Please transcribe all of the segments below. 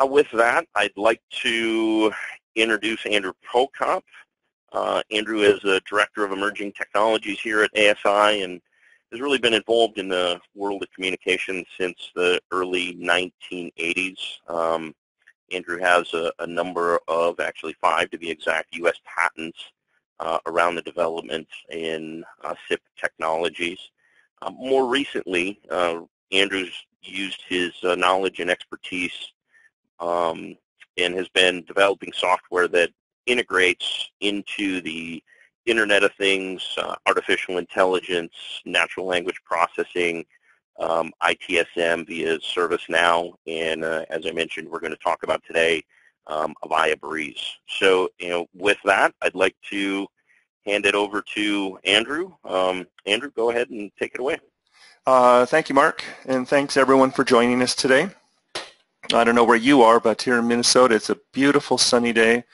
Uh, with that, I'd like to introduce Andrew Prokop. Uh, Andrew is a Director of Emerging Technologies here at ASI and has really been involved in the world of communications since the early 1980s. Um, Andrew has a, a, number of, actually five to be exact, U.S. patents uh, around the development in uh, SIP technologies. Um, more recently, uh, Andrew's used his uh, knowledge and expertise um, and has been developing software that integrates into the Internet of Things, uh, artificial intelligence, natural language processing, um, ITSM via ServiceNow, and uh, as I mentioned, we're going to talk about today um, Avaya Breeze. So, you know, with that, I'd like to hand it over to Andrew. Um, Andrew, go ahead and take it away. Uh, thank you, Mark, and thanks everyone for joining us today. I don't know where you are, but here in Minnesota, it's a beautiful sunny day.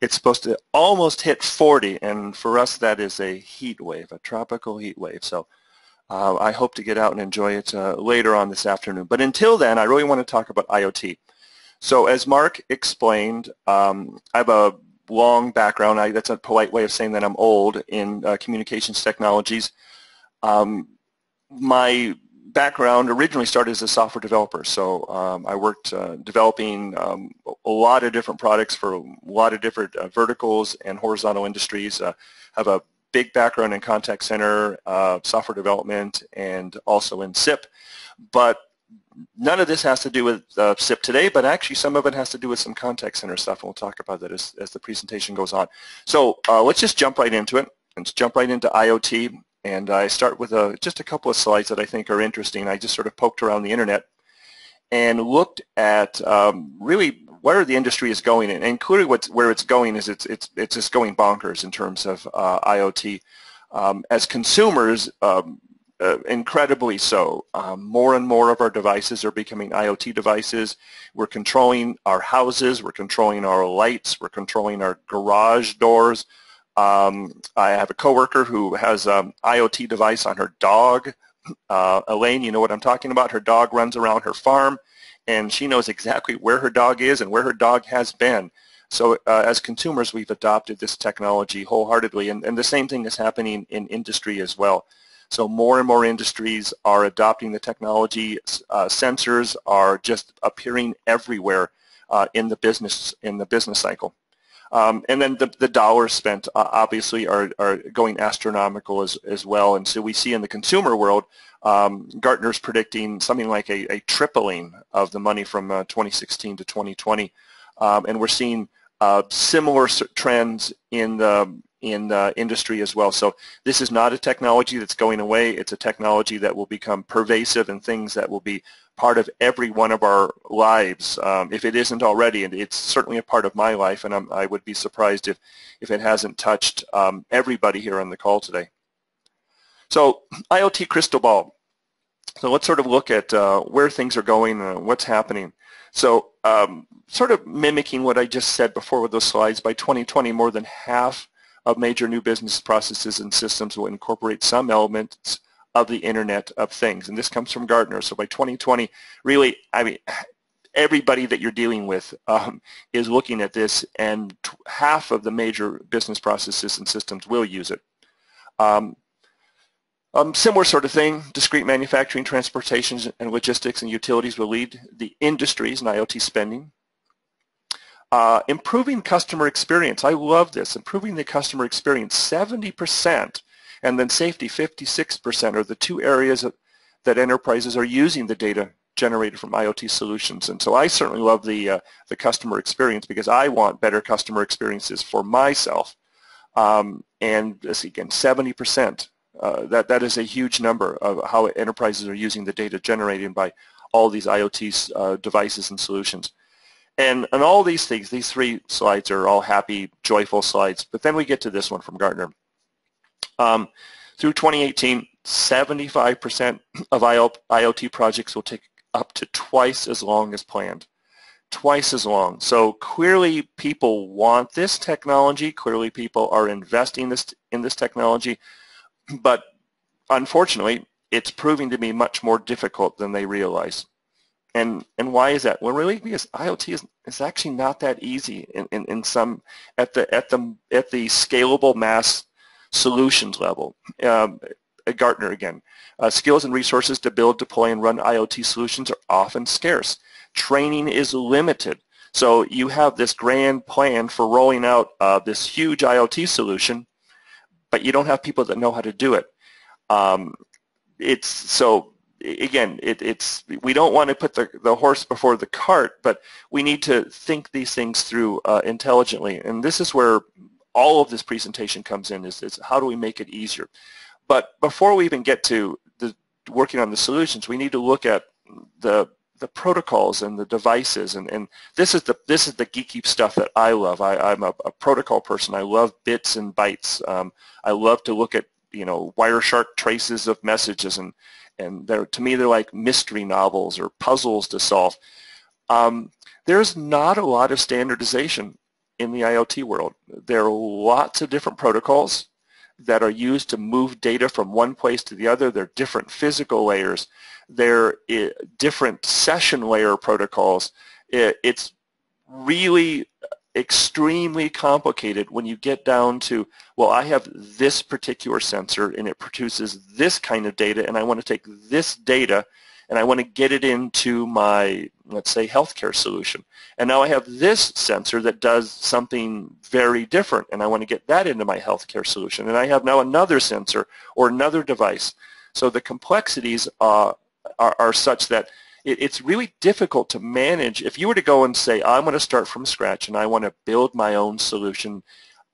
It's supposed to almost hit 40, and for us, that is a heat wave, a tropical heat wave. So uh, I hope to get out and enjoy it uh, later on this afternoon. But until then, I really want to talk about IoT. So as Mark explained, um, I have a long background. I, that's a polite way of saying that I'm old in uh, communications technologies. Um, my background originally started as a software developer. So um, I worked uh, developing um, a lot of different products for a lot of different uh, verticals and horizontal industries. Uh, have a big background in contact center, uh, software development, and also in SIP. But none of this has to do with uh, SIP today, but actually some of it has to do with some contact center stuff, and we'll talk about that as, as the presentation goes on. So uh, let's just jump right into it. Let's jump right into IoT. And I start with a, just a couple of slides that I think are interesting. I just sort of poked around the internet and looked at um, really where the industry is going, and including what's, where it's going is it's, it's, it's just going bonkers in terms of uh, IoT. Um, as consumers, um, uh, incredibly so. Um, more and more of our devices are becoming IoT devices. We're controlling our houses, we're controlling our lights, we're controlling our garage doors, um, I have a coworker who has an IoT device on her dog. Uh, Elaine, you know what I'm talking about. Her dog runs around her farm, and she knows exactly where her dog is and where her dog has been. So uh, as consumers, we've adopted this technology wholeheartedly, and, and the same thing is happening in industry as well. So more and more industries are adopting the technology. Uh, sensors are just appearing everywhere uh, in the business in the business cycle. Um, and then the, the dollars spent uh, obviously are, are going astronomical as, as well. And so we see in the consumer world, um, Gartner's predicting something like a, a tripling of the money from uh, 2016 to 2020. Um, and we're seeing uh, similar trends in the in the industry as well. So this is not a technology that's going away. It's a technology that will become pervasive and things that will be part of every one of our lives. Um, if it isn't already, and it's certainly a part of my life, and I'm, i would be surprised if, if it hasn't touched um, everybody here on the call today. So IoT crystal ball. So let's sort of look at uh, where things are going and what's happening. So um, sort of mimicking what I just said before with those slides, by 2020 more than half of major new business processes and systems will incorporate some elements of the Internet of Things. And this comes from Gartner. So by 2020, really, I mean, everybody that you're dealing with um, is looking at this, and half of the major business processes and systems will use it. Um, um, similar sort of thing, discrete manufacturing, transportation, and logistics and utilities will lead the industries in IoT spending. Uh, improving customer experience. I love this. Improving the customer experience. 70% and then safety, 56% are the two areas that enterprises are using the data generated from IoT solutions. And so I certainly love the, uh, the customer experience because I want better customer experiences for myself. Um, and this again, 70%. Uh, that, that is a huge number of how enterprises are using the data generated by all these IoT uh, devices and solutions. And, and all these things, these three slides are all happy, joyful slides. But then we get to this one from Gartner. Um, through 2018, 75% of IoT projects will take up to twice as long as planned. Twice as long. So clearly people want this technology. Clearly people are investing this, in this technology. But unfortunately, it's proving to be much more difficult than they realize. And and why is that? Well, really, because IoT is, is actually not that easy in, in, in some at the at the at the scalable mass solutions level. Um, Gartner again. Uh, skills and resources to build, deploy, and run IoT solutions are often scarce. Training is limited. So you have this grand plan for rolling out uh, this huge IoT solution, but you don't have people that know how to do it. Um, it's so again, it, it's we don't want to put the, the horse before the cart, but we need to think these things through uh, intelligently. And this is where all of this presentation comes in, is, is how do we make it easier? But before we even get to the working on the solutions, we need to look at the the protocols and the devices and, and this is the this is the geeky stuff that I love. I, I'm a, a protocol person. I love bits and bytes. Um, I love to look at you know Wireshark traces of messages and and they're to me they're like mystery novels or puzzles to solve. Um, there's not a lot of standardization in the IoT world. There are lots of different protocols that are used to move data from one place to the other. There are different physical layers. There are eh, different session layer protocols. It's really extremely complicated when you get down to, well, I have this particular sensor and it produces this kind of data and I want to take this data and I want to get it into my, let's say, healthcare solution. And now I have this sensor that does something very different and I want to get that into my healthcare solution. And I have now another sensor or another device. So the complexities uh, are, are such that it, it's really difficult to manage. If you were to go and say, I'm going to start from scratch and I want to build my own solution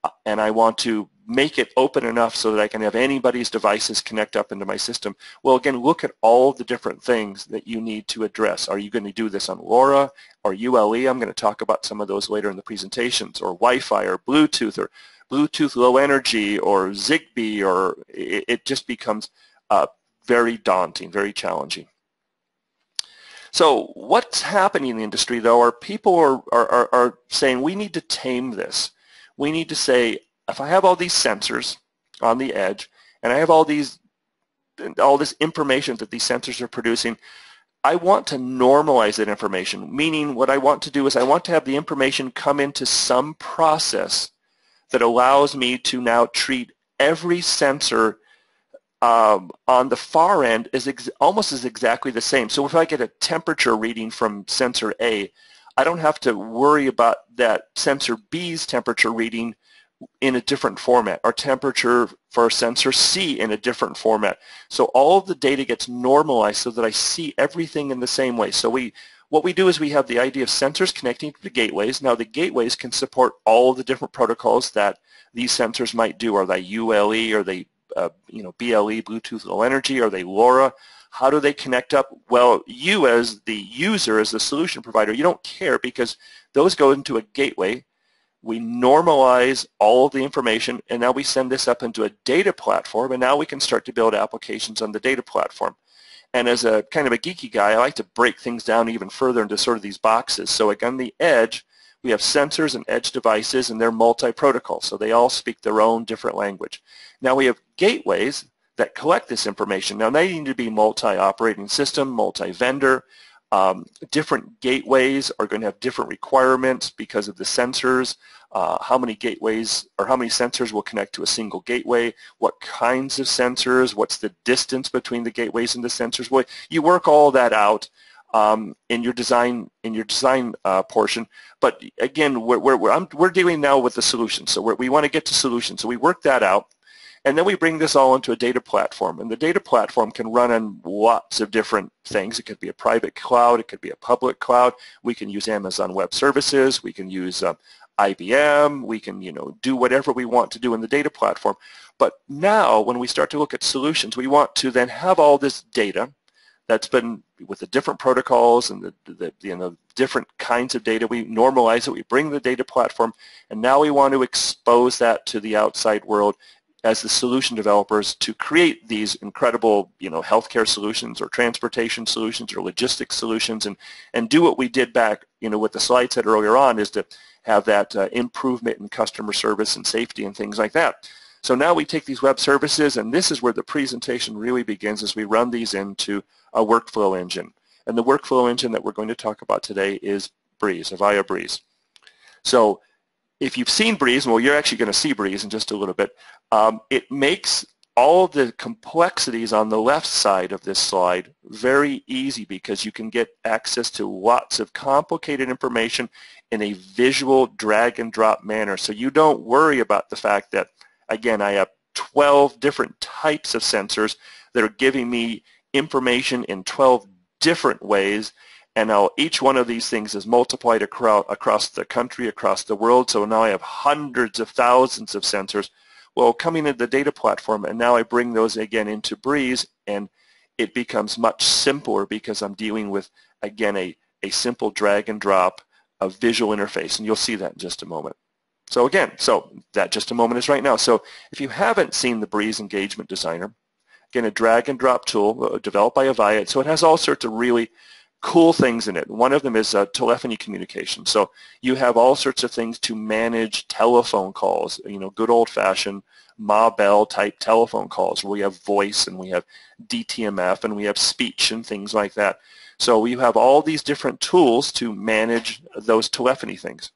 uh, and I want to make it open enough so that I can have anybody's devices connect up into my system. Well, again, look at all the different things that you need to address. Are you going to do this on LoRa or ULE? I'm going to talk about some of those later in the presentations, or Wi-Fi or Bluetooth or Bluetooth low energy or Zigbee, or it, it just becomes uh, very daunting, very challenging. So what's happening in the industry, though, are people are, are, are saying we need to tame this. We need to say, if I have all these sensors on the edge, and I have all these all this information that these sensors are producing, I want to normalize that information, meaning what I want to do is I want to have the information come into some process that allows me to now treat every sensor um, on the far end is almost as exactly the same. So if I get a temperature reading from sensor A, I don't have to worry about that sensor B's temperature reading in a different format or temperature for sensor C in a different format. So all of the data gets normalized so that I see everything in the same way. So we what we do is we have the idea of sensors connecting to the gateways. Now the gateways can support all of the different protocols that these sensors might do. Are they ULE? Are they uh, you know, BLE, Bluetooth Low Energy? Are they LoRa? How do they connect up? Well, you as the user, as the solution provider, you don't care because those go into a gateway. We normalize all of the information, and now we send this up into a data platform, and now we can start to build applications on the data platform. And as a kind of a geeky guy, I like to break things down even further into sort of these boxes. So like on the edge, we have sensors and edge devices, and they're multi-protocol, so they all speak their own different language. Now we have gateways that collect this information. Now they need to be multi-operating system, multi-vendor. Um, different gateways are going to have different requirements because of the sensors. Uh, how many gateways or how many sensors will connect to a single gateway, what kinds of sensors, what's the distance between the gateways and the sensors. Well, you work all that out um, in your design in your design uh, portion. But again, we're, we're, we're, we're dealing now with the solution. So we want to get to solutions. So we work that out. And then we bring this all into a data platform. And the data platform can run on lots of different things. It could be a private cloud. It could be a public cloud. We can use Amazon Web Services. We can use uh, IBM. We can, you know, do whatever we want to do in the data platform. But now, when we start to look at solutions, we want to then have all this data that's been with the different protocols and the, the, you know different kinds of data. We normalize it. We bring the data platform, and now we want to expose that to the outside world as the solution developers to create these incredible, you know, healthcare solutions or transportation solutions or logistics solutions, and and do what we did back, you know, what the slide said earlier on is to have that uh, improvement in customer service and safety and things like that. So now we take these web services, and this is where the presentation really begins as we run these into a workflow engine. And the workflow engine that we're going to talk about today is Breeze, Avaya Breeze. So if you've seen Breeze, well, you're actually going to see Breeze in just a little bit. Um, it makes all of the complexities on the left side of this slide very easy because you can get access to lots of complicated information in a visual drag and drop manner. So you don't worry about the fact that, again, I have 12 different types of sensors that are giving me information in 12 different ways and now each one of these things is multiplied across the country, across the world. So now I have hundreds of thousands of sensors. Well, coming into the data platform, and now I bring those again into Breeze, and it becomes much simpler because I'm dealing with, again, a, a simple drag and drop of visual interface, and you'll see that in just a moment. So again, so that just a moment is right now. So if you haven't seen the Breeze Engagement Designer, again, a drag and drop tool uh, developed by Avaya, so it has all sorts of really cool things in it. One of them is uh, telephony communication. So you have all sorts of things to manage telephone calls, you know, good old-fashioned Ma Bell type telephone calls we have voice and we have DTMF and we have speech and things like that. So you have all these different tools to manage those telephony things.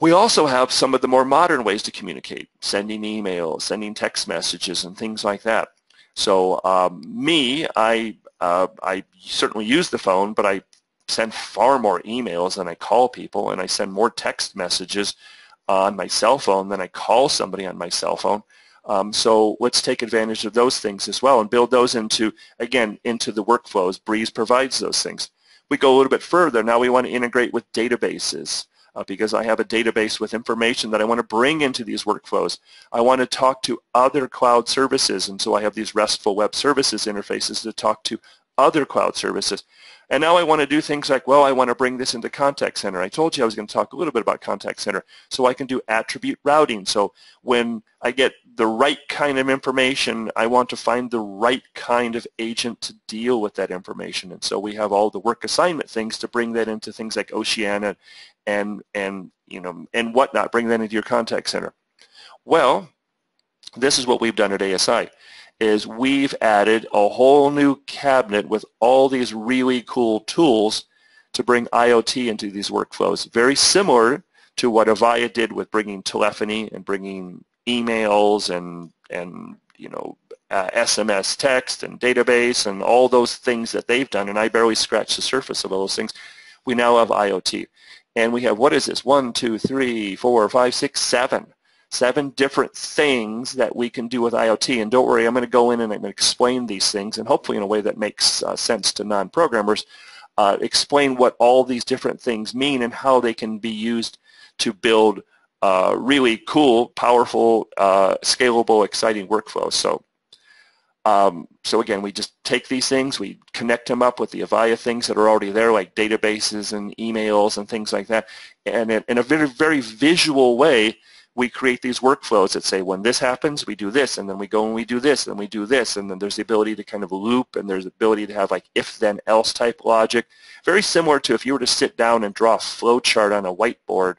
We also have some of the more modern ways to communicate, sending emails, sending text messages, and things like that. So um, me, I uh, I certainly use the phone, but I send far more emails than I call people, and I send more text messages on my cell phone than I call somebody on my cell phone. Um, so let's take advantage of those things as well and build those into, again, into the workflows. Breeze provides those things. We go a little bit further. Now we want to integrate with databases uh, because I have a database with information that I want to bring into these workflows. I want to talk to other cloud services, and so I have these RESTful Web Services interfaces to talk to other cloud services. And now I want to do things like, well, I want to bring this into Contact Center. I told you I was going to talk a little bit about Contact Center. So I can do attribute routing. So when I get the right kind of information, I want to find the right kind of agent to deal with that information. And so we have all the work assignment things to bring that into things like Oceana and, and, you know, and whatnot, bring that into your Contact Center. Well, this is what we've done at ASI is we've added a whole new cabinet with all these really cool tools to bring IoT into these workflows. Very similar to what Avaya did with bringing telephony and bringing emails and, and you know, uh, SMS text and database and all those things that they've done, and I barely scratched the surface of all those things. We now have IoT. And we have, what is this, one, two, three, four, five, six, seven seven different things that we can do with IoT. And don't worry, I'm going to go in and I'm going to explain these things, and hopefully in a way that makes uh, sense to non-programmers, uh, explain what all these different things mean and how they can be used to build uh, really cool, powerful, uh, scalable, exciting workflows. So, um, so again, we just take these things, we connect them up with the Avaya things that are already there, like databases and emails and things like that, and in a very, very visual way, we create these workflows that say when this happens, we do this, and then we go and we do this, and we do this, and then there's the ability to kind of loop, and there's the ability to have like if-then-else type logic. Very similar to if you were to sit down and draw a flow chart on a whiteboard,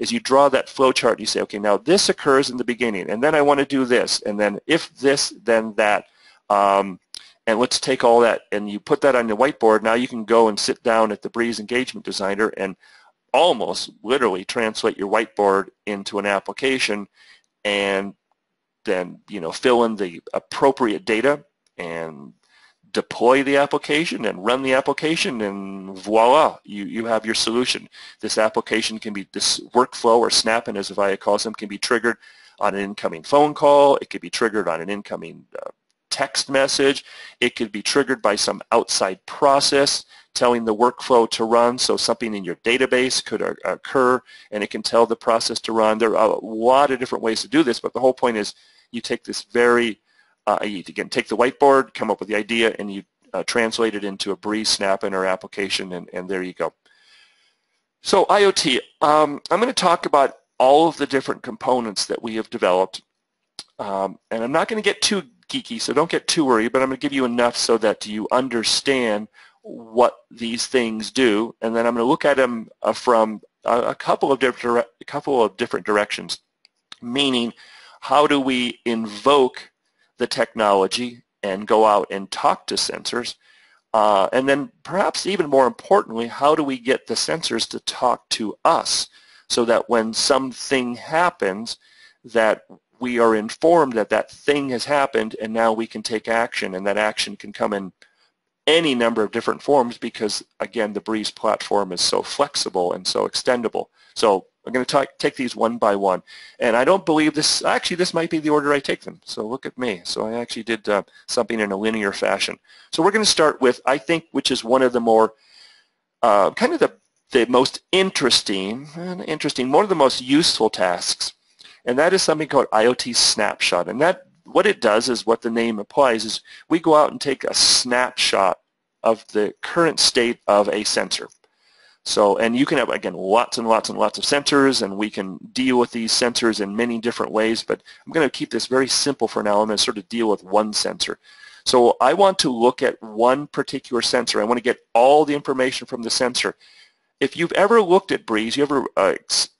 is you draw that flow chart you say, okay, now this occurs in the beginning, and then I want to do this, and then if this, then that. Um, and let's take all that, and you put that on the whiteboard. Now you can go and sit down at the Breeze Engagement Designer and almost literally translate your whiteboard into an application and then you know fill in the appropriate data and deploy the application and run the application and voila you you have your solution. This application can be this workflow or snap-in as Avaya calls them can be triggered on an incoming phone call. It could be triggered on an incoming uh, text message. It could be triggered by some outside process telling the workflow to run, so something in your database could occur and it can tell the process to run. There are a lot of different ways to do this, but the whole point is you take this very, uh, you again, take the whiteboard, come up with the idea, and you uh, translate it into a Breeze snap-in or application, and, and there you go. So IoT, um, I'm going to talk about all of the different components that we have developed, um, and I'm not going to get too geeky, so don't get too worried, but I'm going to give you enough so that you understand what these things do, and then I'm going to look at them uh, from a, a, couple of different a couple of different directions. Meaning, how do we invoke the technology and go out and talk to sensors? Uh, and then perhaps even more importantly, how do we get the sensors to talk to us so that when something happens that we are informed that that thing has happened and now we can take action and that action can come in any number of different forms because again the Breeze platform is so flexible and so extendable. So I'm going to take these one by one. And I don't believe this, actually this might be the order I take them. So look at me. So I actually did uh, something in a linear fashion. So we're going to start with, I think, which is one of the more, uh, kind of the, the most interesting, interesting, one of the most useful tasks. And that is something called IoT Snapshot. And that, what it does is what the name implies is we go out and take a snapshot of the current state of a sensor. So, and you can have, again, lots and lots and lots of sensors, and we can deal with these sensors in many different ways, but I'm going to keep this very simple for now. I'm going to sort of deal with one sensor. So I want to look at one particular sensor. I want to get all the information from the sensor. If you've ever looked at Breeze, you ever uh,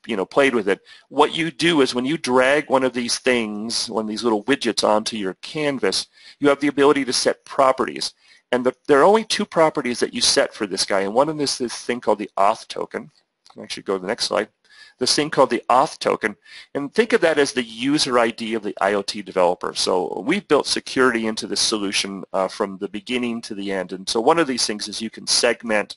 you know played with it, what you do is when you drag one of these things, one of these little widgets onto your canvas, you have the ability to set properties. And the, there are only two properties that you set for this guy, and one of them is this thing called the auth token. Actually go to the next slide. This thing called the auth token, and think of that as the user ID of the IoT developer. So we've built security into this solution uh, from the beginning to the end. And so one of these things is you can segment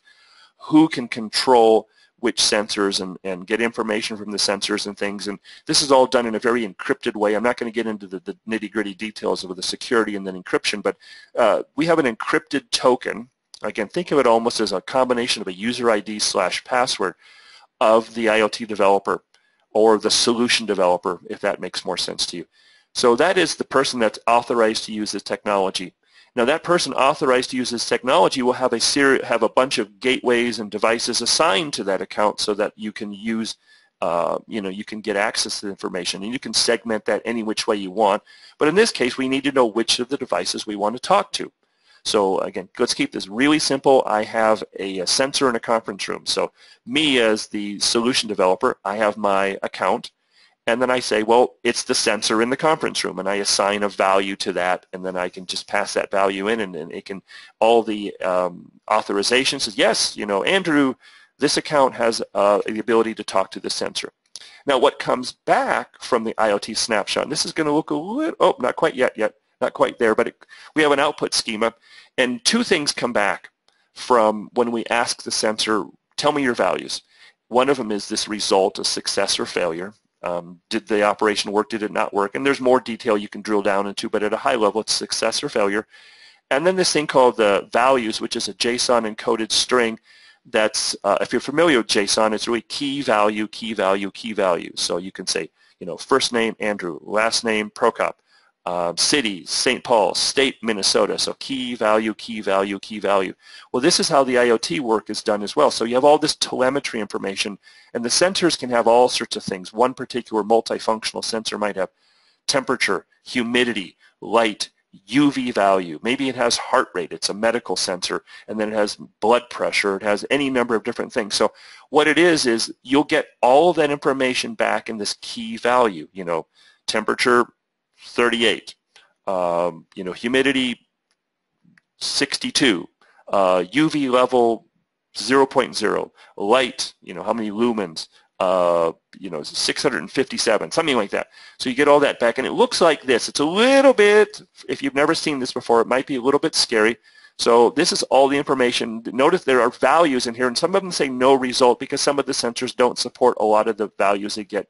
who can control which sensors and, and get information from the sensors and things. And this is all done in a very encrypted way. I'm not going to get into the, the nitty-gritty details of the security and then encryption, but uh, we have an encrypted token. Again, think of it almost as a combination of a user ID slash password of the IoT developer or the solution developer, if that makes more sense to you. So that is the person that's authorized to use this technology. Now that person authorized to use this technology will have a seri- have a bunch of gateways and devices assigned to that account so that you can use uh, you know, you can get access to the information and you can segment that any which way you want. But in this case, we need to know which of the devices we want to talk to. So again, let's keep this really simple. I have a, a, sensor in a conference room. So me as the solution developer, I have my account and then I say, well, it's the sensor in the conference room, and I assign a value to that, and then I can just pass that value in, and, and it can, all the um, authorization says, yes, you know, Andrew, this account has uh, the ability to talk to the sensor. Now, what comes back from the IoT snapshot, and this is going to look a little, oh, not quite yet, yet, not quite there, but it, we have an output schema, and two things come back from when we ask the sensor, tell me your values. One of them is this result, a success or failure, um, did the operation work? Did it not work? And there's more detail you can drill down into, but at a high level, it's success or failure. And then this thing called the values, which is a JSON encoded string that's, uh, if you're familiar with JSON, it's really key value, key value, key value. So you can say, you know, first name Andrew, last name Prokop, um, city, St. Paul, state, Minnesota. So key value, key value, key value. Well, this is how the IoT work is done as well. So you have all this telemetry information, and the sensors can have all sorts of things. One particular multifunctional sensor might have temperature, humidity, light, UV value. Maybe it has heart rate. It's a medical sensor. And then it has blood pressure. It has any number of different things. So what it is is you'll get all of that information back in this key value. You know, temperature, 38. Um, you know, humidity 62. Uh, UV level 0.0. Light, you know, how many lumens? Uh, you know, 657, something like that. So you get all that back, and it looks like this. It's a little bit, if you've never seen this before, it might be a little bit scary. So this is all the information. Notice there are values in here, and some of them say no result because some of the sensors don't support a lot of the values that get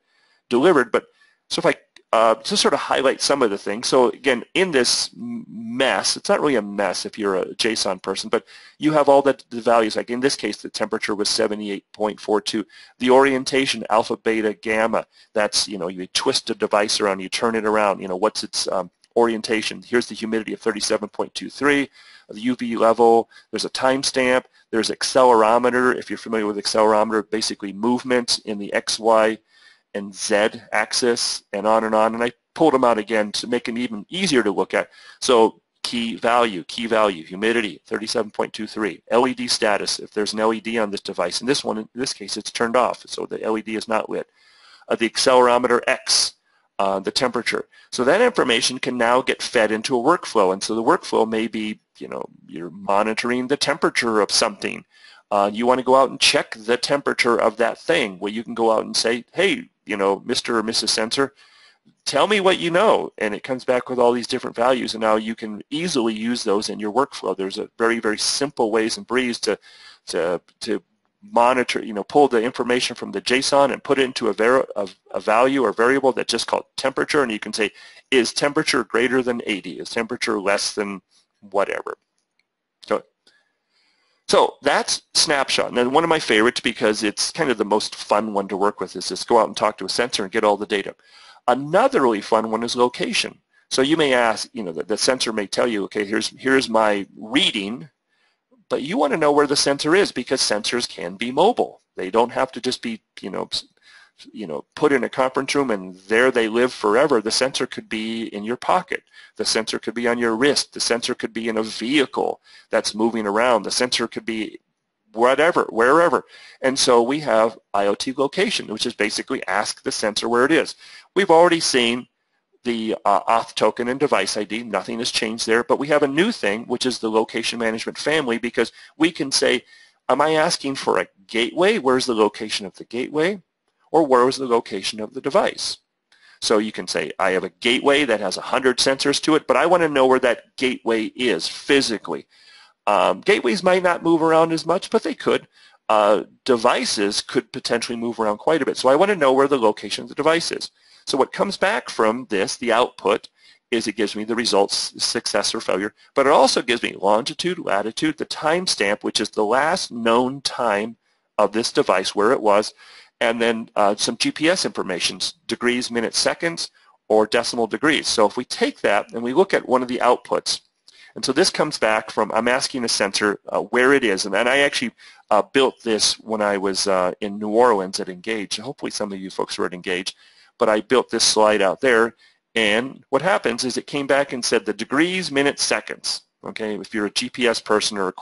delivered. But so if I uh, to sort of highlight some of the things. So again, in this mess, it's not really a mess if you're a JSON person, but you have all the, the values. Like in this case, the temperature was 78.42. The orientation, alpha, beta, gamma, that's, you know, you twist a device around, you turn it around, you know, what's its um, orientation. Here's the humidity of 37.23, the UV level, there's a timestamp, there's accelerometer. If you're familiar with accelerometer, basically movement in the X, Y, and Z axis and on and on. And I pulled them out again to make them even easier to look at. So key value, key value, humidity, 37.23, LED status, if there's an LED on this device. In this one, in this case, it's turned off, so the LED is not lit. Uh, the accelerometer X, uh, the temperature. So that information can now get fed into a workflow, and so the workflow may be you know, you're monitoring the temperature of something. Uh, you want to go out and check the temperature of that thing. Well, you can go out and say, hey, you know, Mr. or Mrs. Sensor, tell me what you know. And it comes back with all these different values. And now you can easily use those in your workflow. There's a very, very simple ways in Breeze to, to, to monitor, you know, pull the information from the JSON and put it into a, a, a, value or variable that's just called temperature, and you can say, is temperature greater than 80? Is temperature less than whatever? So, so that's Snapshot. And one of my favorites because it's kind of the most fun one to work with is just go out and talk to a sensor and get all the data. Another really fun one is location. So you may ask, you know, the, the sensor may tell you, okay, here's, here's my reading but you want to know where the sensor is because sensors can be mobile. They don't have to just be, you know, you know, put in a conference room and there they live forever. The sensor could be in your pocket. The sensor could be on your wrist. The sensor could be in a vehicle that's moving around. The sensor could be whatever, wherever. And so we have IoT location, which is basically ask the sensor where it is. We've already seen the uh, auth token and device ID. Nothing has changed there, but we have a new thing, which is the location management family, because we can say, am I asking for a gateway? Where's the location of the gateway? Or where is the location of the device? So you can say, I have a gateway that has 100 sensors to it, but I want to know where that gateway is physically. Um, gateways might not move around as much, but they could. Uh, devices could potentially move around quite a bit. So I want to know where the location of the device is. So what comes back from this, the output, is it gives me the results, success or failure, but it also gives me longitude, latitude, the timestamp, which is the last known time of this device, where it was, and then uh, some GPS information, degrees, minutes, seconds, or decimal degrees. So if we take that and we look at one of the outputs, and so this comes back from, I'm asking the sensor uh, where it is, and, and I actually uh, built this when I was uh, in New Orleans at Engage. Hopefully some of you folks were at Engage but I built this slide out there. And what happens is it came back and said the degrees, minutes, seconds. Okay, if you're a GPS person or a,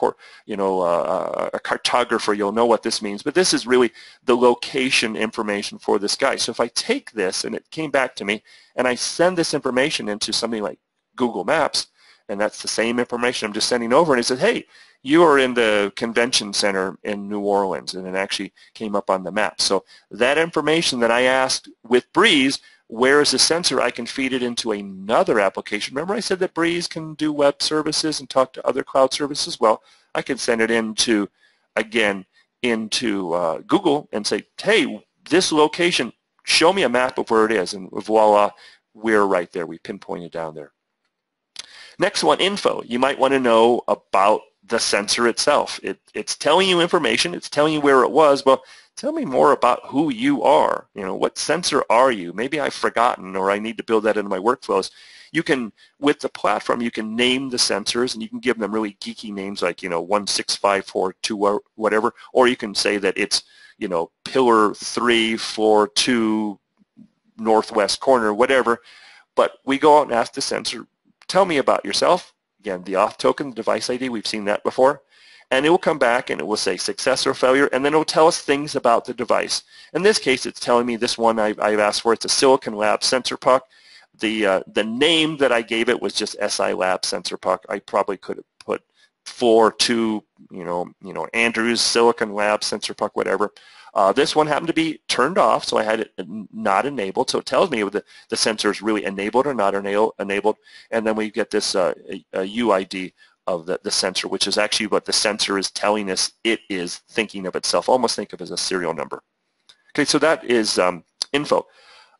you know, uh, a cartographer, you'll know what this means. But this is really the location information for this guy. So if I take this and it came back to me, and I send this information into something like Google Maps, and that's the same information I'm just sending over, and it said, hey, you are in the convention center in New Orleans, and it actually came up on the map. So that information that I asked with Breeze, where is the sensor, I can feed it into another application. Remember I said that Breeze can do web services and talk to other cloud services? Well, I can send it into, again, into uh, Google and say, hey, this location, show me a map of where it is, and voila, we're right there. We pinpointed down there. Next one, info. You might want to know about the sensor itself. It, it's telling you information. It's telling you where it was. Well, tell me more about who you are. You know, what sensor are you? Maybe I've forgotten or I need to build that into my workflows. You can, with the platform, you can name the sensors and you can give them really geeky names like, you know, 16542 or whatever, or you can say that it's, you know, pillar 342 northwest corner, whatever. But we go out and ask the sensor, tell me about yourself, Again, the auth token, the device ID, we've seen that before. And it will come back and it will say success or failure, and then it will tell us things about the device. In this case, it's telling me this one I've, I've asked for. It's a Silicon Lab sensor puck. The, uh, the name that I gave it was just SI Lab sensor puck. I probably could have put four, two, you know, you know, Andrews Silicon Lab sensor puck, whatever. Uh, this one happened to be turned off, so I had it not enabled. So it tells me the, the sensor is really enabled or not enabled. And then we get this uh, a, a UID of the, the sensor, which is actually what the sensor is telling us it is thinking of itself. Almost think of as a serial number. Okay, so that is um, info.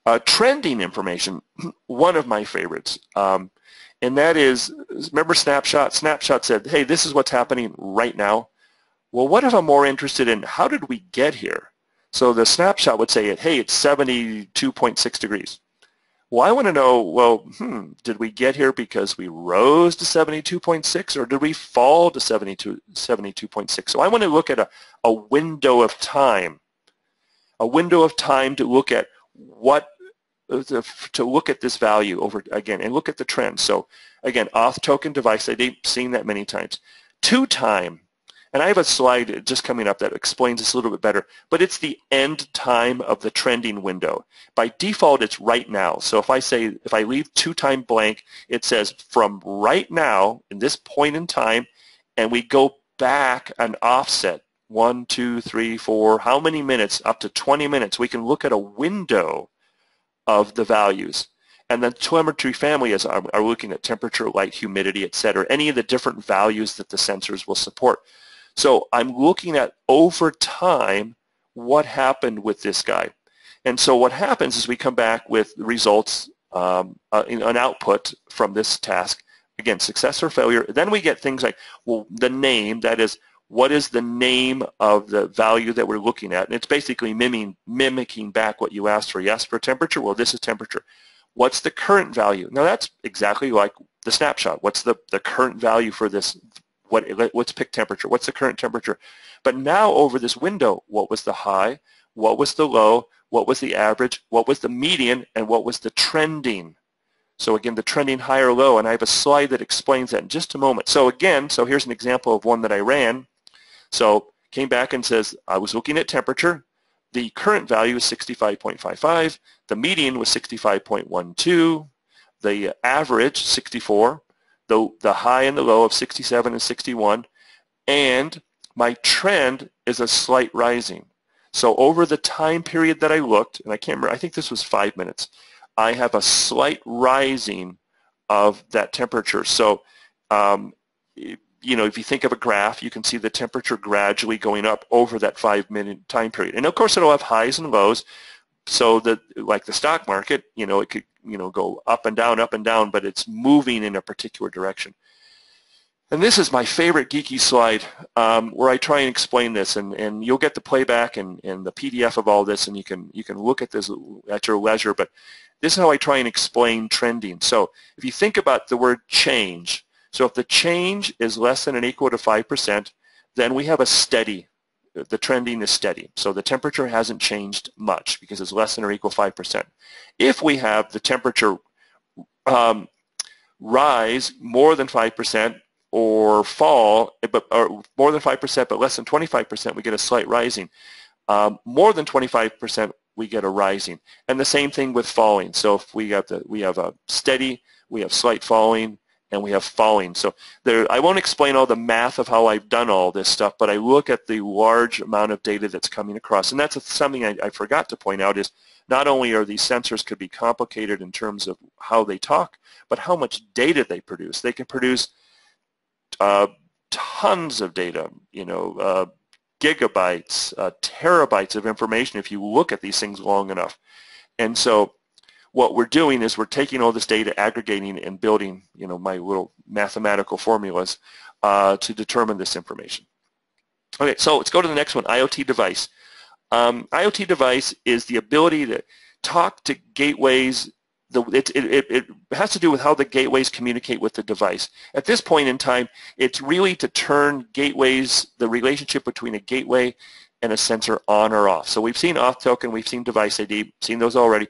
Uh, trending information, one of my favorites. Um, and that is, remember Snapshot? Snapshot said, hey, this is what's happening right now. Well, what if I'm more interested in how did we get here? So the snapshot would say, hey, it's 72.6 degrees. Well, I want to know, well, hmm, did we get here because we rose to 72.6 or did we fall to 72, 72.6? So I want to look at a, a window of time, a window of time to look at what, uh, to look at this value over, again, and look at the trend. So again, auth token device ID, seen that many times. To time, And I have a slide just coming up that explains this a little bit better, but it's the end time of the trending window. By default, it's right now. So if I say, if I leave to time blank, it says from right now, in this point in time, and we go back an offset, one, two, three, four, how many minutes, up to 20 minutes, we can look at a window of the values. And the telemetry family is are, looking at temperature, light, humidity, et cetera, any of the different values that the sensors will support. So I'm looking at over time what happened with this guy. And so what happens is we come back with results, um, uh, an output from this task. Again, success or failure. Then we get things like, well, the name, that is, what is the name of the value that we're looking at? And it's basically mimicking, mimicking back what you asked for. Yes, for temperature? Well, this is temperature. What's the current value? Now that's exactly like the snapshot. What's the, the current value for this? What, let's pick temperature. What's the current temperature? But now over this window, what was the high? What was the low? What was the average? What was the median? And what was the trending? So again, the trending high or low, and I have a slide that explains that in just a moment. So again, so here's an example of one that I ran. So came back and says, I was looking at temperature. The current value is 65.55. The median was 65.12. The average, 64. The, the high and the low of 67 and 61. And my trend is a slight rising. So over the time period that I looked, and I can't remember, I think this was five minutes, I have a slight rising of that temperature. So um, you know, if you think of a graph, you can see the temperature gradually going up over that five-minute time period. And of course, it'll have highs and lows. So that, like the stock market, you know, it could, you know, go up and down, up and down, but it's moving in a particular direction. And this is my favorite geeky slide um, where I try and explain this, and, and you'll get the playback and, and the PDF of all this, and you can you can look at this at your leisure. But this is how I try and explain trending. So if you think about the word change, so if the change is less than or equal to 5%, then we have a steady, the trending is steady. So the temperature hasn't changed much because it's less than or equal 5%. If we have the temperature um, rise more than 5% or fall, but or more than 5% but less than 25%, we get a slight rising. Um, more than 25%, we get a rising. And the same thing with falling. So if we have, the, we have a steady, we have slight falling, and we have falling. So there, I won't explain all the math of how I've done all this stuff, but I look at the large amount of data that's coming across. And that's something I, I forgot to point out is not only are these sensors could be complicated in terms of how they talk, but how much data they produce. They can produce uh, tons of data, you know, uh, gigabytes, uh, terabytes of information if you look at these things long enough. And so what we're doing is we're taking all this data, aggregating and building, you know, my little mathematical formulas uh, to determine this information. Okay, so let's go to the next one, IoT device. Um, IoT device is the ability to talk to gateways. The, it, it, it has to do with how the gateways communicate with the device. At this point in time, it's really to turn gateways, the relationship between a gateway and a sensor on or off. So we've seen auth token, we've seen device ID, seen those already.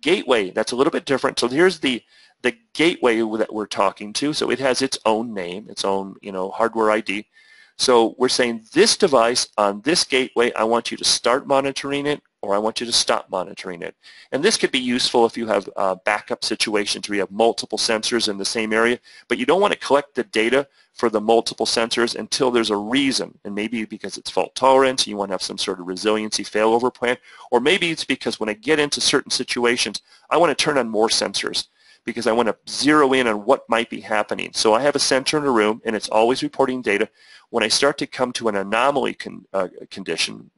Gateway, that's a little bit different. So here's the the gateway that we're talking to. So it has its own name, its own you know hardware ID. So we're saying this device on this gateway, I want you to start monitoring it or I want you to stop monitoring it. And this could be useful if you have uh, backup situations where you have multiple sensors in the same area, but you don't want to collect the data for the multiple sensors until there's a reason, and maybe because it's fault tolerance, you want to have some sort of resiliency failover plan, or maybe it's because when I get into certain situations, I want to turn on more sensors because I want to zero in on what might be happening. So I have a sensor in a room, and it's always reporting data. When I start to come to an anomaly con, uh, condition,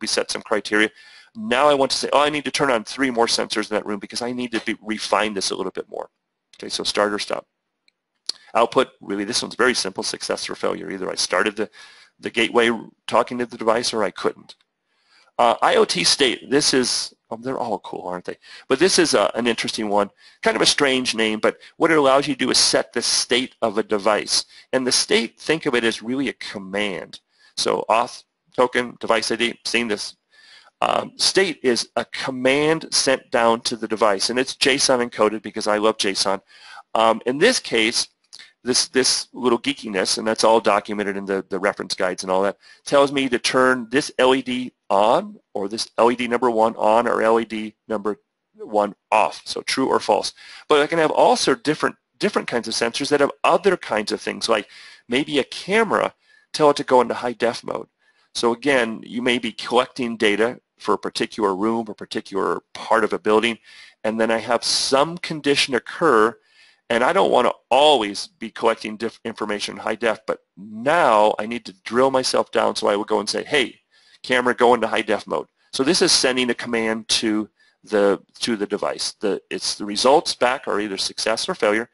we set some criteria, now I want to say, oh, I need to turn on three more sensors in that room because I need to be, refine this a little bit more. Okay, so start or stop. Output, really this one's very simple, success or failure. Either I started the, the gateway talking to the device or I couldn't. Uh, IoT state, this is, oh, they're all cool, aren't they? But this is uh, an interesting one, kind of a strange name, but what it allows you to do is set the state of a device. And the state, think of it as really a command. So auth token, device ID, seen this um, state is a command sent down to the device, and it's JSON encoded because I love JSON. Um, in this case, this, this little geekiness, and that's all documented in the, the reference guides and all that, tells me to turn this LED on or this LED number one on or LED number one off, so true or false. But I can have also different different kinds of sensors that have other kinds of things, like maybe a camera, tell it to go into high def mode. So again, you may be collecting data for a particular room or particular part of a building, and then I have some condition occur, and I don't want to always be collecting information in high def, but now I need to drill myself down, so I would go and say, hey, camera, go into high def mode. So this is sending a command to the to the device. The, it's the results back are either success or failure.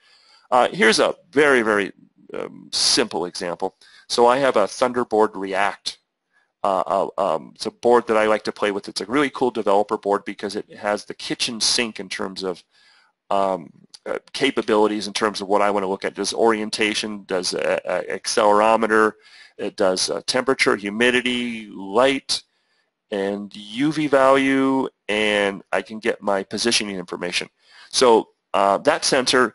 Uh, here's a very, very um, simple example. So I have a Thunderboard React. Uh, uh, um, it's a board that I like to play with. It's a really cool developer board because it has the kitchen sink in terms of um, uh, capabilities in terms of what I want to look at. Does orientation, does accelerometer, it does uh, temperature, humidity, light, and UV value, and I can get my positioning information. So uh, that sensor,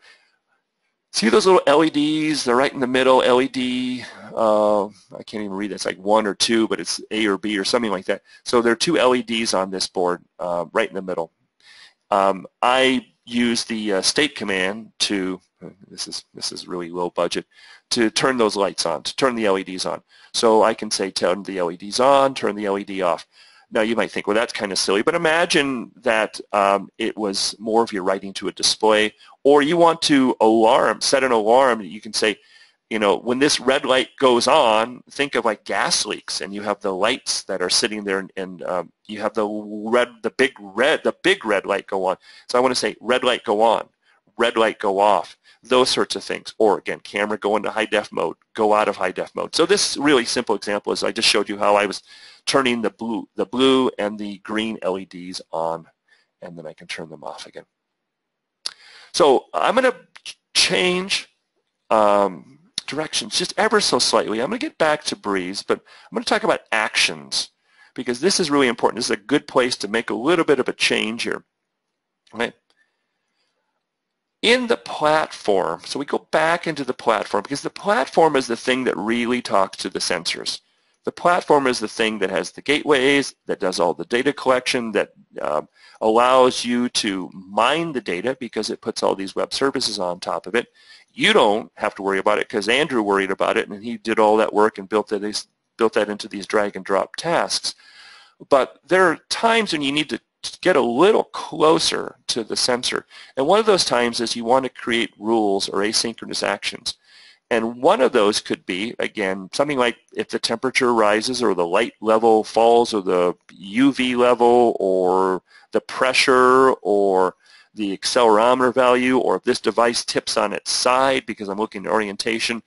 see those little LEDs? They're right in the middle, LED, uh, I can't even read it. It's like one or two, but it's A or B or something like that. So there are two LEDs on this board uh, right in the middle. Um, I use the uh, state command to, this is, this is really low budget, to turn those lights on, to turn the LEDs on. So I can say turn the LEDs on, turn the LED off. Now you might think, well, that's kind of silly, but imagine that um, it was more of your writing to a display, or you want to alarm, set an alarm you can say, you know, when this red light goes on, think of like gas leaks, and you have the lights that are sitting there, and, and um, you have the red, the big red, the big red light go on. So I want to say red light go on, red light go off, those sorts of things. Or again, camera go into high def mode, go out of high def mode. So this really simple example is I just showed you how I was turning the blue, the blue and the green LEDs on, and then I can turn them off again. So I'm going to change um, directions just ever so slightly. I'm going to get back to Breeze, but I'm going to talk about actions because this is really important. This is a good place to make a little bit of a change here. Okay. In the platform, so we go back into the platform because the platform is the thing that really talks to the sensors. The platform is the thing that has the gateways, that does all the data collection, that um, allows you to mine the data because it puts all these web services on top of it. You don't have to worry about it because Andrew worried about it and he did all that work and built that, built that into these drag and drop tasks. But there are times when you need to get a little closer to the sensor. And one of those times is you want to create rules or asynchronous actions. And one of those could be, again, something like if the temperature rises or the light level falls or the UV level or the pressure or the accelerometer value or if this device tips on its side because I'm looking at orientation,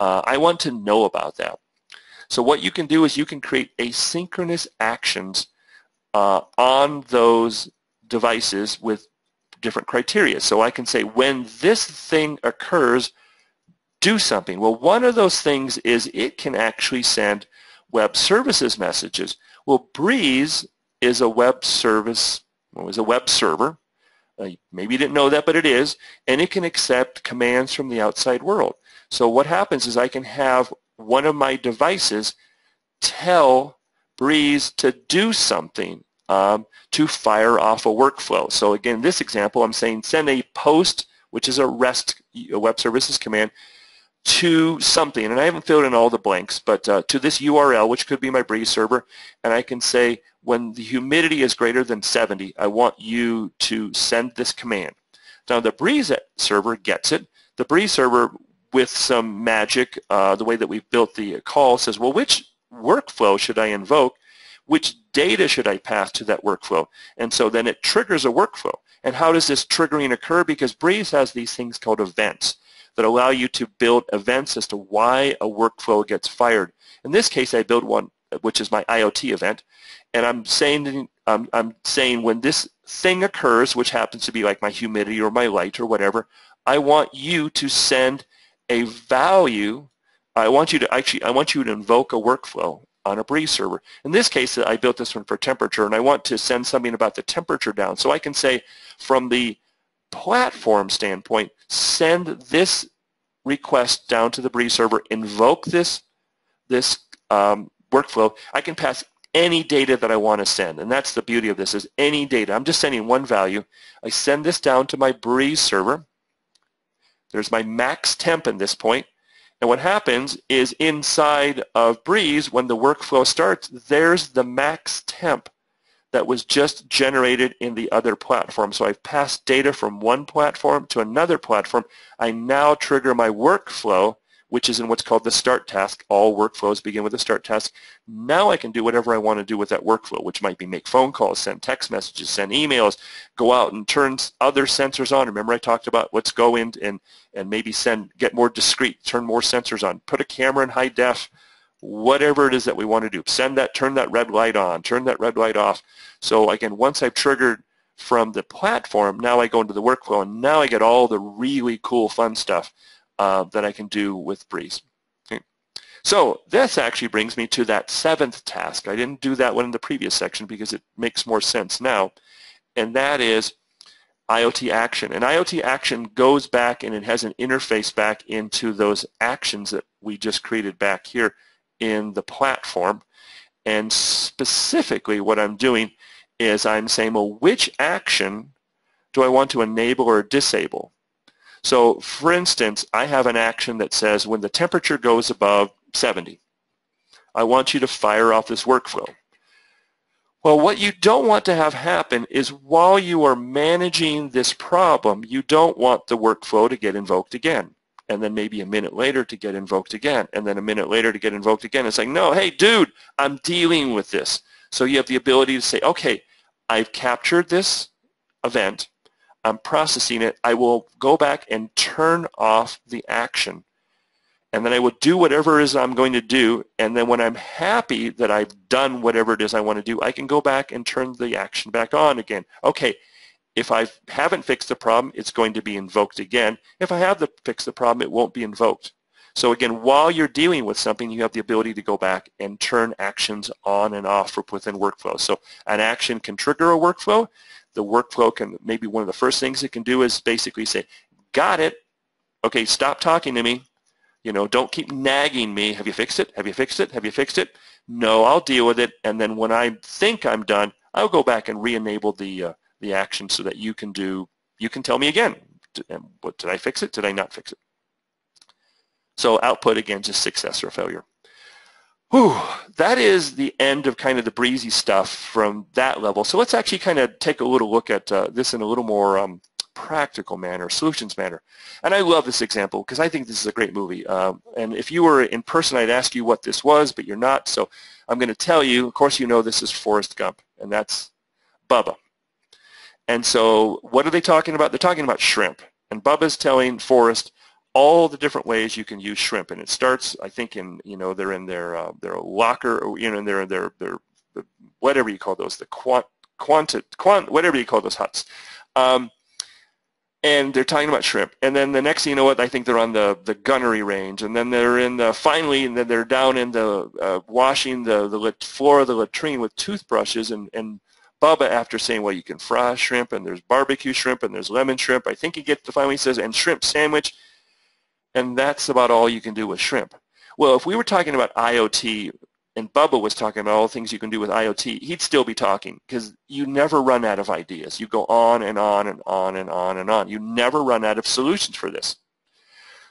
uh, I want to know about that. So what you can do is you can create asynchronous actions uh, on those devices with different criteria. So I can say when this thing occurs, do something. Well, one of those things is it can actually send web services messages. Well, Breeze is a web service, well, is a web server, uh, maybe you didn't know that, but it is, and it can accept commands from the outside world. So what happens is I can have one of my devices tell Breeze to do something um, to fire off a workflow. So again, in this example, I'm saying send a post, which is a REST a web services command, to something, and I haven't filled in all the blanks, but uh, to this URL, which could be my Breeze server, and I can say when the humidity is greater than 70, I want you to send this command. Now the Breeze server gets it. The Breeze server, with some magic, uh, the way that we've built the call, says, well, which workflow should I invoke? Which data should I pass to that workflow? And so then it triggers a workflow. And how does this triggering occur? Because Breeze has these things called events that allow you to build events as to why a workflow gets fired. In this case, I build one, which is my IoT event, and I'm saying, um, I'm saying when this thing occurs, which happens to be like my humidity or my light or whatever, I want you to send a value. I want you to actually, I want you to invoke a workflow on a Breeze server. In this case, I built this one for temperature, and I want to send something about the temperature down. So I can say from the platform standpoint, send this request down to the Breeze server, invoke this, this um, workflow, I can pass any data that I want to send. And that's the beauty of this is any data. I'm just sending one value. I send this down to my Breeze server. There's my max temp in this point. And what happens is inside of Breeze, when the workflow starts, there's the max temp that was just generated in the other platform. So I've passed data from one platform to another platform. I now trigger my workflow which is in what's called the start task. All workflows begin with a start task. Now I can do whatever I want to do with that workflow, which might be make phone calls, send text messages, send emails, go out and turn other sensors on. Remember I talked about let's go in and, and maybe send, get more discrete, turn more sensors on, put a camera in high def, whatever it is that we want to do. Send that, turn that red light on, turn that red light off. So again, once I've triggered from the platform, now I go into the workflow and now I get all the really cool fun stuff uh, that I can do with Breeze. So this actually brings me to that seventh task. I didn't do that one in the previous section because it makes more sense now, and that is IoT action. And IoT action goes back and it has an interface back into those actions that we just created back here in the platform. And specifically what I'm doing is I'm saying, well, which action do I want to enable or disable? So for instance, I have an action that says when the temperature goes above 70, I want you to fire off this workflow. Well, what you don't want to have happen is while you are managing this problem, you don't want the workflow to get invoked again. And then maybe a minute later to get invoked again. And then a minute later to get invoked again. It's like, no, hey, dude, I'm dealing with this. So you have the ability to say, okay, I've captured this event. I'm processing it, I will go back and turn off the action. And then I will do whatever it is I'm going to do. And then when I'm happy that I've done whatever it is I want to do, I can go back and turn the action back on again. Okay, if I haven't fixed the problem, it's going to be invoked again. If I have to fix the problem, it won't be invoked. So again, while you're dealing with something, you have the ability to go back and turn actions on and off within workflow. So an action can trigger a workflow the workflow can, maybe one of the first things it can do is basically say, got it, okay, stop talking to me, you know, don't keep nagging me, have you fixed it, have you fixed it, have you fixed it? No, I'll deal with it, and then when I think I'm done, I'll go back and re-enable the, uh, the action so that you can do, you can tell me again, what, did I fix it, did I not fix it? So output, again, just success or failure. Whew, that is the end of kind of the breezy stuff from that level. So let's actually kind of take a little look at uh, this in a little more um, practical manner, solutions manner. And I love this example because I think this is a great movie. Um, and if you were in person, I'd ask you what this was, but you're not. So I'm going to tell you, of course you know this is Forrest Gump, and that's Bubba. And so what are they talking about? They're talking about shrimp. And Bubba's telling Forrest, all the different ways you can use shrimp, and it starts, I think, in you know they're in their uh, their locker, or, you know, they're in their their whatever you call those, the quant quanti quant whatever you call those huts. Um, and they're talking about shrimp. And then the next thing you know what, I think they're on the, the gunnery range. And then they're in the, finally, and then they're down in the, uh, washing the, the floor of the latrine with toothbrushes. And, and Bubba, after saying, well, you can fry shrimp, and there's barbecue shrimp, and there's lemon shrimp, I think he gets to finally says, and shrimp sandwich and that's about all you can do with shrimp. Well, if we were talking about IoT and Bubba was talking about all the things you can do with IoT, he'd still be talking because you never run out of ideas. You go on and on and on and on and on. You never run out of solutions for this.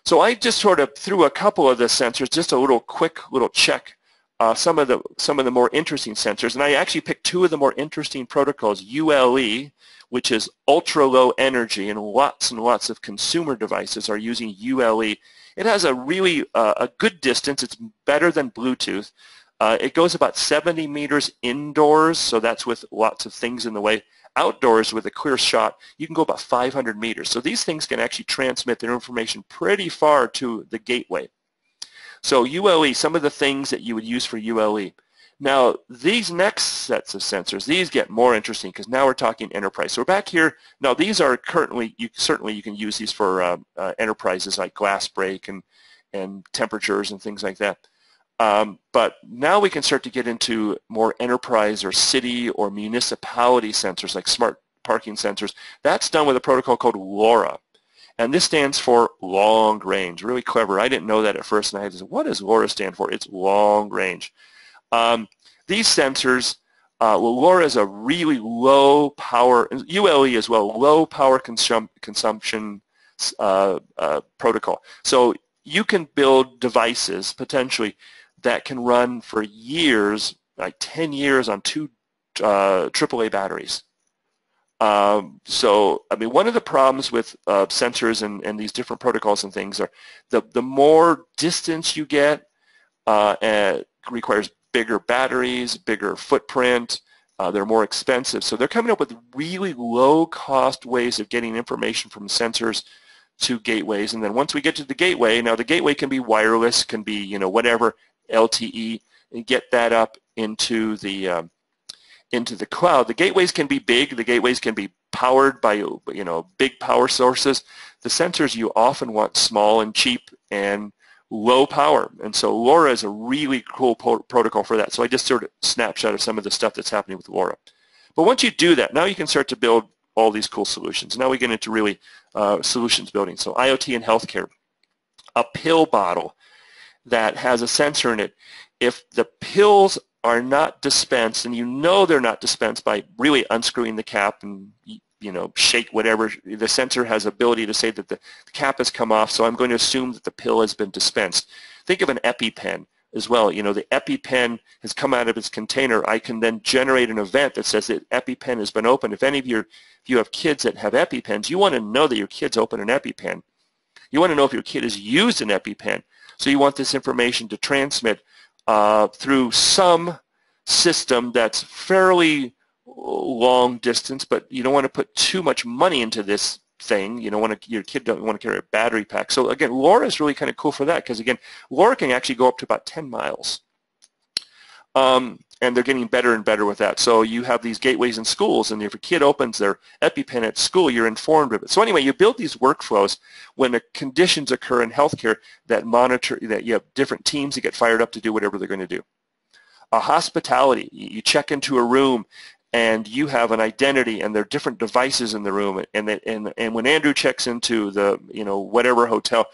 So I just sort of threw a couple of the sensors, just a little quick little check, uh, some of the some of the more interesting sensors, and I actually picked two of the more interesting protocols, ULE, which is ultra low energy and lots and lots of consumer devices are using ULE. It has a really uh, a good distance. It's better than Bluetooth. Uh, it goes about 70 meters indoors, so that's with lots of things in the way. Outdoors with a clear shot, you can go about 500 meters. So these things can actually transmit their information pretty far to the gateway. So ULE, some of the things that you would use for ULE. Now, these next sets of sensors, these get more interesting because now we're talking enterprise. So we're back here. Now, these are currently, you, certainly you can use these for uh, uh, enterprises like glass break and, and temperatures and things like that. Um, but now we can start to get into more enterprise or city or municipality sensors like smart parking sensors. That's done with a protocol called LoRa. And this stands for long range. Really clever. I didn't know that at first, and I say, what does LoRa stand for? It's long range. Um, these sensors, uh, well, LoRa is a really low power, ULE as well, low power consum consumption uh, uh, protocol. So you can build devices potentially that can run for years, like 10 years on two uh, AAA batteries. Um, so, I mean, one of the problems with uh, sensors and, and these different protocols and things are the, the more distance you get uh, it requires bigger batteries, bigger footprint, uh, they're more expensive. So they're coming up with really low-cost ways of getting information from sensors to gateways. And then once we get to the gateway, now the gateway can be wireless, can be, you know, whatever, LTE, and get that up into the um, into the cloud. The gateways can be big. The gateways can be powered by you know big power sources. The sensors you often want small and cheap and low power. And so LoRa is a really cool protocol for that. So I just sort of snapshot of some of the stuff that's happening with LoRa. But once you do that, now you can start to build all these cool solutions. Now we get into really uh, solutions building. So IoT and healthcare. A pill bottle that has a sensor in it. If the pills are not dispensed, and you know they're not dispensed by really unscrewing the cap and you know shake whatever. The sensor has ability to say that the cap has come off, so I'm going to assume that the pill has been dispensed. Think of an EpiPen as well. You know, the EpiPen has come out of its container. I can then generate an event that says that EpiPen has been opened. If any of your, if you have kids that have EpiPens, you want to know that your kids open an EpiPen. You want to know if your kid has used an EpiPen. So you want this information to transmit uh, through some system that's fairly long distance, but you don't want to put too much money into this thing. You don't want to, your kid don't want to carry a battery pack. So again, LoRa is really kind of cool for that because again, LoRa can actually go up to about 10 miles. Um, and they're getting better and better with that. So you have these gateways in schools, and if a kid opens their EpiPen at school, you're informed of it. So anyway, you build these workflows when the conditions occur in healthcare that monitor, that you have different teams that get fired up to do whatever they're going to do. A hospitality, you check into a room and you have an identity and there are different devices in the room and, and, and when Andrew checks into the, you know, whatever hotel,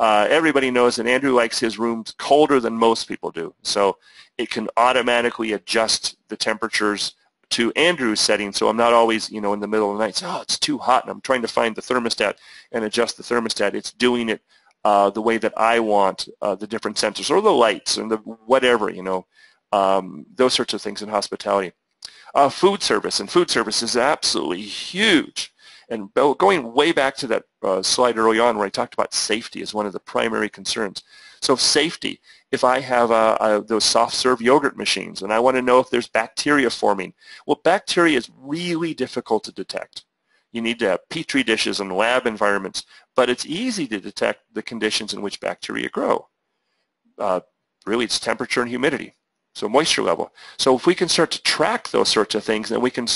uh, everybody knows that Andrew likes his rooms colder than most people do. So it can automatically adjust the temperatures to Andrew's setting, so I'm not always, you know, in the middle of the night, say, oh, it's too hot, and I'm trying to find the thermostat and adjust the thermostat. It's doing it uh, the way that I want uh, the different sensors, or the lights, and the whatever, you know, um, those sorts of things in hospitality. Uh, food service, and food service is absolutely huge. And going way back to that uh, slide early on where I talked about safety as one of the primary concerns. So safety, if I have uh, uh, those soft serve yogurt machines and I want to know if there's bacteria forming, well, bacteria is really difficult to detect. You need to have petri dishes and lab environments, but it's easy to detect the conditions in which bacteria grow. Uh, really, it's temperature and humidity so moisture level. So if we can start to track those sorts of things, then we can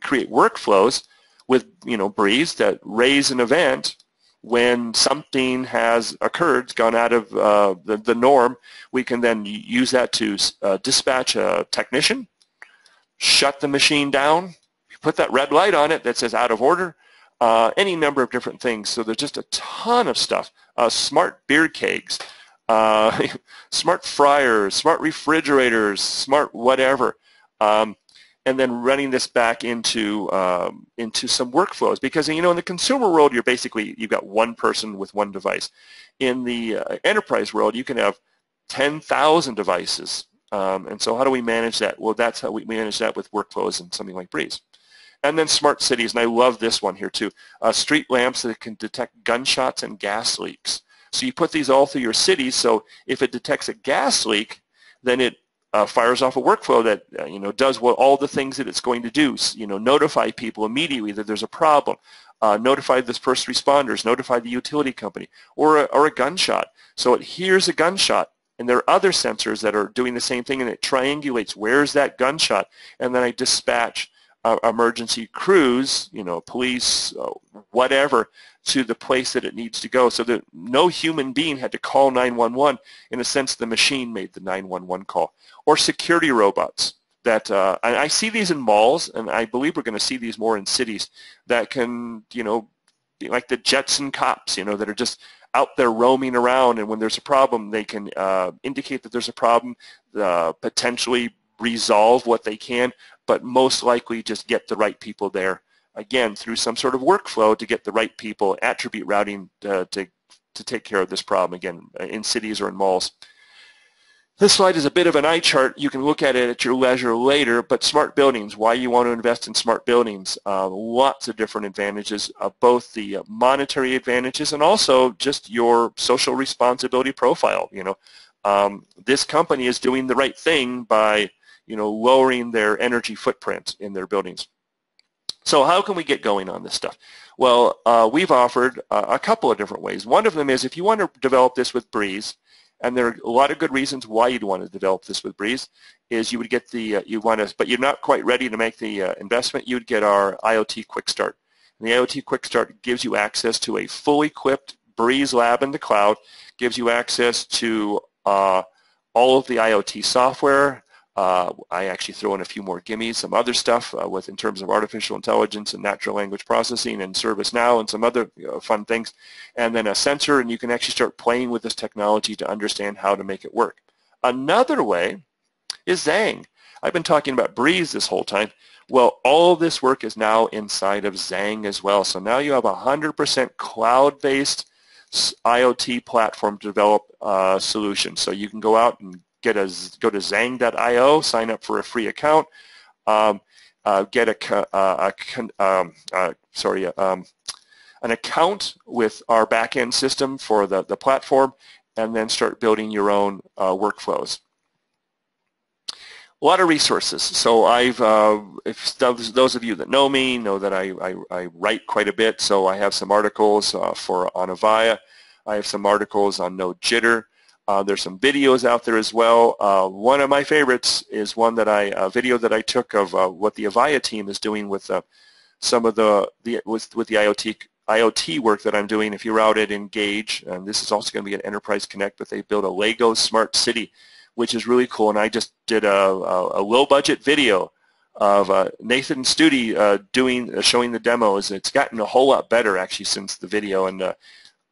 create workflows with you know Breeze that raise an event when something has occurred, gone out of uh, the, the norm, we can then use that to uh, dispatch a technician, shut the machine down, put that red light on it that says out of order, uh, any number of different things. So there's just a ton of stuff. Uh, smart beer kegs, uh, smart fryers, smart refrigerators, smart whatever. Um, and then running this back into um, into some workflows because you know in the consumer world you're basically you've got one person with one device. In the uh, enterprise world you can have 10,000 devices um, and so how do we manage that? Well that's how we manage that with workflows and something like Breeze. And then smart cities, and I love this one here too. Uh, street lamps that can detect gunshots and gas leaks. So you put these all through your city so if it detects a gas leak, then it uh, fires off a workflow that uh, you know does what all the things that it's going to do. You know, notify people immediately that there's a problem, uh, notify the first responders, notify the utility company, or a, or a gunshot. So it hears a gunshot, and there are other sensors that are doing the same thing, and it triangulates where's that gunshot, and then I dispatch uh, emergency crews, you know, police, uh, whatever, to the place that it needs to go so that no human being had to call 911. In a sense, the machine made the 911 call. Or security robots that uh, I see these in malls, and I believe we're going to see these more in cities that can, you know, like the Jetson cops, you know, that are just out there roaming around, and when there's a problem, they can uh, indicate that there's a problem, uh, potentially resolve what they can, but most likely just get the right people there. Again, through some sort of workflow to get the right people, attribute routing uh, to, to take care of this problem, again, in cities or in malls. This slide is a bit of an eye chart. You can look at it at your leisure later, but smart buildings, why you want to invest in smart buildings. Uh, lots of different advantages, uh, both the monetary advantages and also just your social responsibility profile. You know, um, this company is doing the right thing by, you know, lowering their energy footprint in their buildings. So how can we get going on this stuff? Well, uh, we've offered uh, a couple of different ways. One of them is if you want to develop this with Breeze, and there are a lot of good reasons why you'd want to develop this with Breeze, is you would get the, uh, you want to, but you're not quite ready to make the uh, investment, you'd get our IoT Quick Start. And the IoT Quick Start gives you access to a fully equipped Breeze lab in the cloud, gives you access to uh, all of the IoT software, uh, I actually throw in a few more gimmies, some other stuff uh, with in terms of artificial intelligence and natural language processing and ServiceNow and some other you know, fun things. And then a sensor, and you can actually start playing with this technology to understand how to make it work. Another way is Zang. I've been talking about Breeze this whole time. Well, all this work is now inside of Zang as well. So now you have a 100% cloud-based IoT platform to develop uh, solutions. So you can go out and get a go to Zang.io, sign up for a free account, um, uh, get a, uh, a um, uh, sorry um, an account with our backend system for the the platform, and then start building your own uh, workflows. A lot of resources. So I've, uh, if those of you that know me know that I, I, I, write quite a bit. So I have some articles uh, for on Avaya. I have some articles on No Jitter. Uh, there's some videos out there as well. Uh, one of my favorites is one that I a video that I took of uh, what the Avaya team is doing with uh, some of the, the with with the IoT IoT work that I'm doing. If you're out at Engage, and this is also going to be an Enterprise Connect, but they built a Lego smart city, which is really cool. And I just did a, a, a low budget video of uh, Nathan Studi uh, doing showing the demos. It's gotten a whole lot better actually since the video, and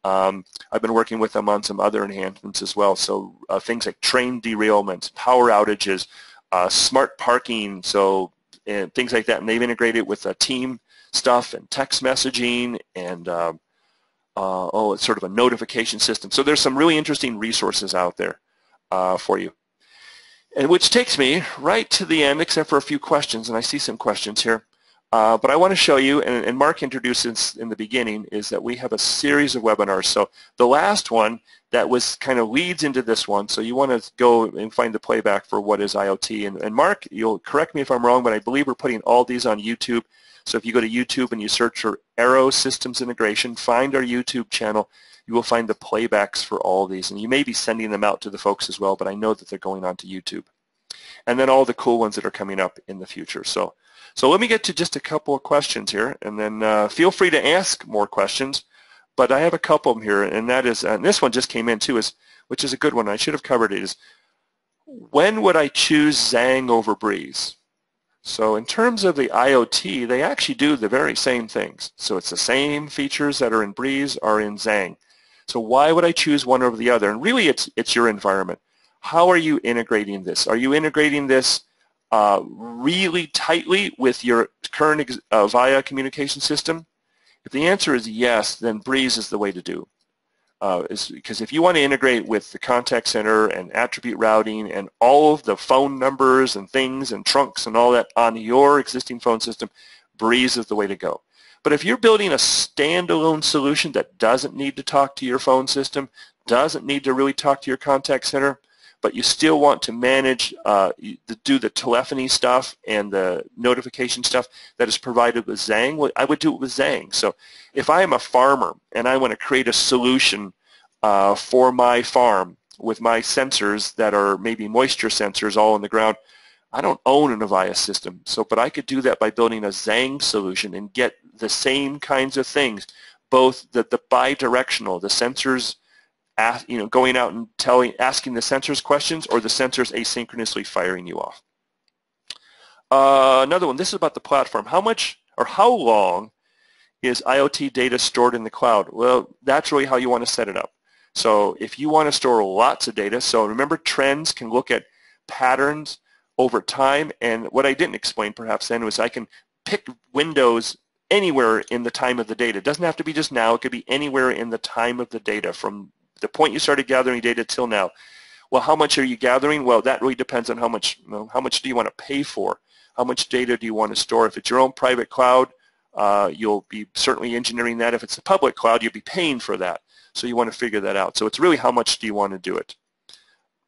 um, I've been working with them on some other enhancements as well. So uh, things like train derailments, power outages, uh, smart parking, so and things like that. And they've integrated with uh, team stuff and text messaging and um, uh, oh, it's sort of a notification system. So there's some really interesting resources out there uh, for you. And which takes me right to the end, except for a few questions, and I see some questions here. Uh, but I want to show you, and, and Mark introduced this in the beginning, is that we have a series of webinars. So the last one that was kind of leads into this one, so you want to go and find the playback for what is IoT. And, and Mark, you'll correct me if I'm wrong, but I believe we're putting all these on YouTube. So if you go to YouTube and you search for Arrow Systems Integration, find our YouTube channel, you will find the playbacks for all these. And you may be sending them out to the folks as well, but I know that they're going on to YouTube. And then all the cool ones that are coming up in the future. So so let me get to just a couple of questions here, and then uh, feel free to ask more questions. But I have a couple of them here, and that is, and this one just came in too, is which is a good one. I should have covered it. Is when would I choose Zang over Breeze? So in terms of the IoT, they actually do the very same things. So it's the same features that are in Breeze are in Zang. So why would I choose one over the other? And really, it's it's your environment. How are you integrating this? Are you integrating this uh, really tightly with your current uh, Avaya communication system? If the answer is yes, then Breeze is the way to do. Uh, because if you want to integrate with the contact center and attribute routing and all of the phone numbers and things and trunks and all that on your existing phone system, Breeze is the way to go. But if you're building a standalone solution that doesn't need to talk to your phone system, doesn't need to really talk to your contact center, but you still want to manage, uh, do the telephony stuff and the notification stuff that is provided with Zang, I would do it with Zang. So if I am a farmer and I want to create a solution uh, for my farm with my sensors that are maybe moisture sensors all on the ground, I don't own an Avaya system. So, but I could do that by building a Zang solution and get the same kinds of things, both the, the bi-directional, the sensors ask, you know, going out and telling, asking the sensors questions or the sensors asynchronously firing you off. Uh, another one, this is about the platform. How much or how long is IoT data stored in the cloud? Well, that's really how you want to set it up. So if you want to store lots of data, so remember trends can look at patterns over time, and what I didn't explain perhaps then was I can pick windows anywhere in the time of the data. It doesn't have to be just now. It could be anywhere in the time of the data from the point you started gathering data till now. Well, how much are you gathering? Well, that really depends on how much, you know, how much do you want to pay for? How much data do you want to store? If it's your own private cloud, uh, you'll be certainly engineering that. If it's a public cloud, you'll be paying for that. So you want to figure that out. So it's really how much do you want to do it.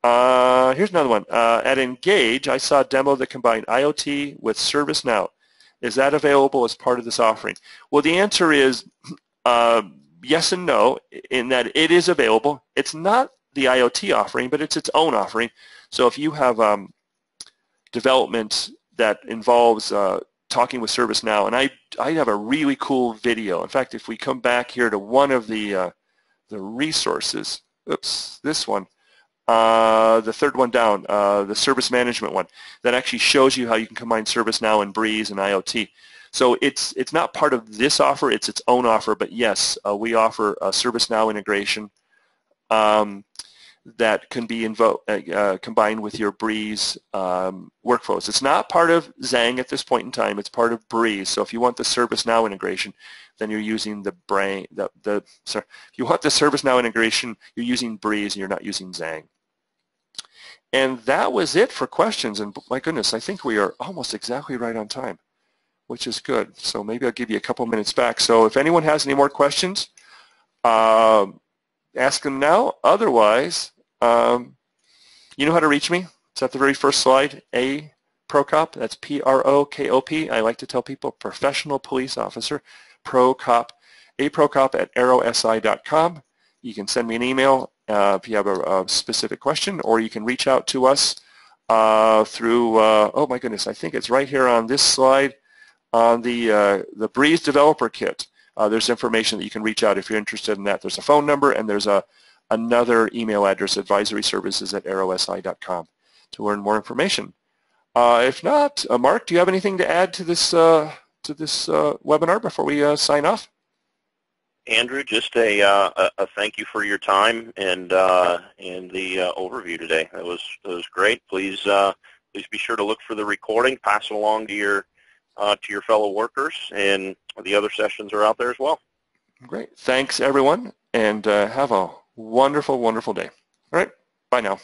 Uh, here's another one. Uh, at Engage, I saw a demo that combined IoT with ServiceNow. Is that available as part of this offering? Well, the answer is uh, yes and no in that it is available. It's not the IoT offering, but it's its own offering. So if you have um, development that involves uh, talking with ServiceNow, and I, I have a really cool video. In fact, if we come back here to one of the, uh, the resources, oops, this one, uh, the third one down, uh, the service management one, that actually shows you how you can combine ServiceNow and Breeze and IoT. So it's it's not part of this offer; it's its own offer. But yes, uh, we offer a ServiceNow integration um, that can be uh, uh, combined with your Breeze um, workflows. It's not part of Zang at this point in time; it's part of Breeze. So if you want the ServiceNow integration, then you're using the brain. The, the sorry, if you want the ServiceNow integration, you're using Breeze, and you're not using Zang. And that was it for questions. And my goodness, I think we are almost exactly right on time, which is good. So maybe I'll give you a couple minutes back. So if anyone has any more questions, um, ask them now. Otherwise, um, you know how to reach me. It's at the very first slide, A Prokop. That's P-R-O-K-O-P. I like to tell people professional police officer, Prokop, A Prokop at arrowsi.com. You can send me an email uh, if you have a, a, specific question, or you can reach out to us uh, through, uh, oh my goodness, I think it's right here on this slide on the, uh, the Breeze Developer Kit. Uh, there's information that you can reach out if you're interested in that. There's a phone number and there's a, another email address, advisory services at arrowsi.com to learn more information. Uh, if not, Mark, do you have anything to add to this, to this webinar before we sign off? Andrew, just a, uh, a, thank you for your time and uh, and the uh, overview today. That was that was great. Please uh, please be sure to look for the recording, pass it along to your uh, to your fellow workers, and the other sessions are out there as well. Great. Thanks, everyone, and uh, have a wonderful, wonderful day. All right. Bye now.